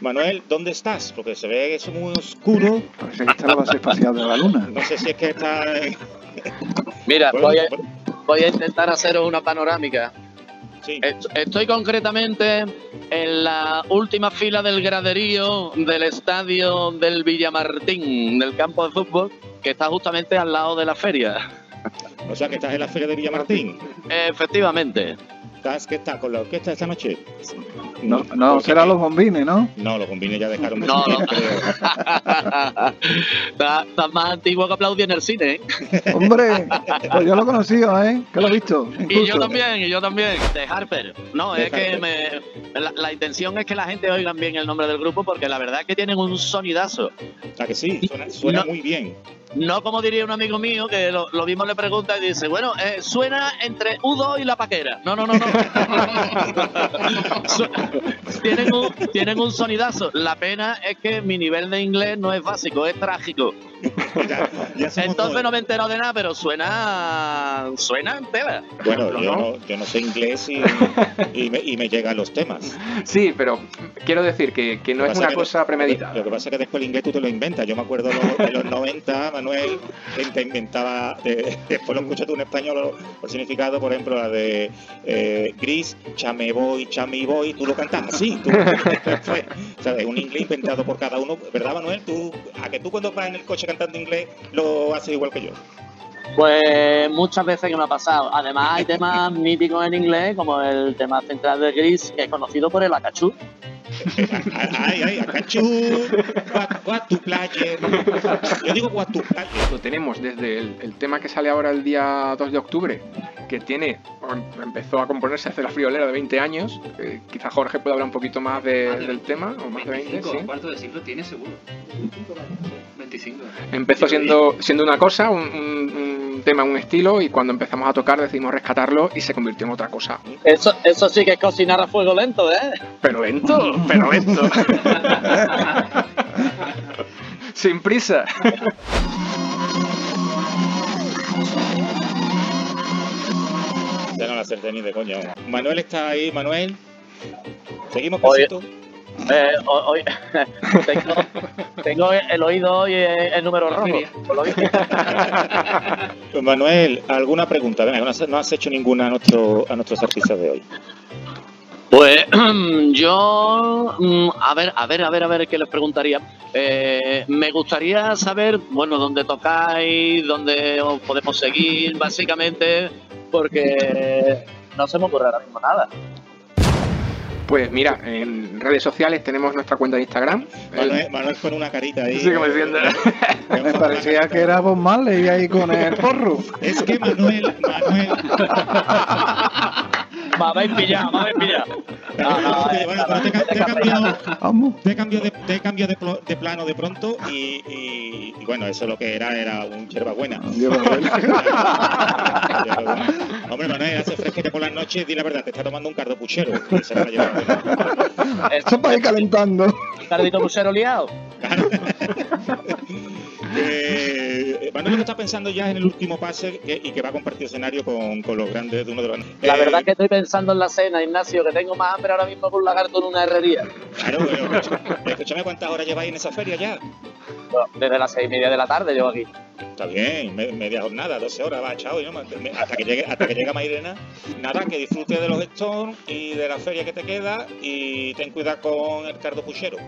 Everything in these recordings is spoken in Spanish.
Manuel, ¿dónde estás? Porque se ve eso muy oscuro. Parece que está la base espacial de la Luna. No sé si es que está... Mira, Bueno, voy a, bueno, voy a intentar haceros una panorámica. sí. Est- Estoy concretamente en la última fila del graderío del estadio del Villamartín, del campo de fútbol, que está justamente al lado de la feria. O sea, que estás en la feria de Villamartín. Efectivamente. ¿Estás, ¿Qué estás con la orquesta esta noche? No, no serán los bombines, ¿no? No, los combines ya dejaron de No, no. creo. está, está más antiguo que aplaudir en el cine. ¿eh? Hombre, pues yo lo he conocido, ¿eh? Que lo he visto. Y yo también, y yo también. De Harper. No, De es que me, la, la intención es que la gente oiga bien el nombre del grupo porque la verdad es que tienen un sonidazo. ¿A que sí? Suena, suena No. muy bien. No como diría un amigo mío que lo, lo mismo le pregunta y dice, bueno, eh, suena entre U2 y la paquera. No, no, no, no. Tienen, un, tienen un sonidazo. La pena es que mi nivel de inglés no es básico, es trágico. Ya, ya Entonces no me he enterado de nada, pero suena. suena en tela. Bueno, Pero yo no. no, yo no sé inglés y, y, me, y me llegan los temas. Sí, pero quiero decir que, que no Lo es una que- cosa Lo premeditada. que pasa es que después el inglés tú te lo inventas. Yo me acuerdo lo- de los 90, Manuel, que te inventaba, de- después lo escuchas tú en español por significado, por ejemplo, la de eh, gris, chame voy, chame voy, tú lo cantas así. Tú, ¿sabes? Un inglés inventado por cada uno, ¿verdad, Manuel? Tú, a que tú cuando vas en el coche cantando inglés lo haces igual que yo. Pues muchas veces que me ha pasado. Además, hay temas míticos en inglés, como el tema central de Gris, que es conocido por el Acachú. Ay, ay, acachú, what, playa. Yo digo what to playa. Lo tenemos desde el, el tema que sale ahora el día 2 de octubre, que tiene o em- empezó a componerse hace la friolera de 20 años. eh, quizá Jorge pueda hablar un poquito más de- Más de del tema, o más de 20, 25, sí. cuarto de siglo tiene seguro. 25. Empezó siendo, siendo una cosa, un, un- un tema, un estilo, y cuando empezamos a tocar decidimos rescatarlo y se convirtió en otra cosa. Eso, eso sí que es cocinar a fuego lento, ¿eh? Pero lento, pero lento. Sin prisa. Ya no la acerté ni de coño. Manuel está ahí, Manuel. Seguimos Oye. Eh, ho- hoy, tengo, tengo el oído hoy en número rojo. Pues, Manuel, ¿alguna pregunta? Venga, no has, no has hecho ninguna a, nuestro, a nuestros artistas de hoy. Pues yo, mm, a ver, a ver, a ver, a ver qué les preguntaría. Eh, me gustaría saber, bueno, dónde tocáis, dónde os podemos seguir, básicamente, porque no se me ocurre ahora mismo nada. Pues mira, en redes sociales tenemos nuestra cuenta de Instagram. el- Manuel, Manuel con una carita ahí. Sí, como diciendo. Me parecía que era Bob Marley ahí con el porro. Es que Manuel, Manuel. Me habéis pillado, me habéis pillado. No, no, Oye, eh, bueno, pero te, he cambiado, Vamos. te he cambiado de, te he cambiado de, plo- de plano de pronto y, y- y bueno, eso lo que era era un hierbabuena. Hombre, Manuel, hace fresquete por las noches, di la verdad, te está tomando un cardo puchero. que hierbabuena. Esto para ir calentando. Cardito Musero liado. Eh, Manuel lo que está pensando ya en el último pase que- y que va a compartir escenario con, con los grandes de uno de los. La Eh, verdad que estoy pensando en la cena, Ignacio, que tengo más hambre ahora mismo que un lagarto en una herrería. Claro, pero escúchame, escúchame cuántas horas lleváis en esa feria ya. Bueno, desde las seis y media de la tarde llevo aquí. Está bien, me- media jornada, 12 horas, va, chao, hasta que llegue, hasta que llegue Mairena. Nada, que disfrutes de los Stones y de la feria que te queda y ten cuidado con el cardo puchero.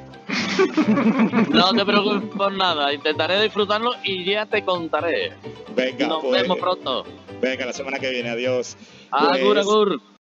No te preocupes por nada, intentaré disfrutarlo y ya te contaré. Venga, Nos pues, vemos pronto. venga, la semana que viene, adiós. Agur, Pues- agur.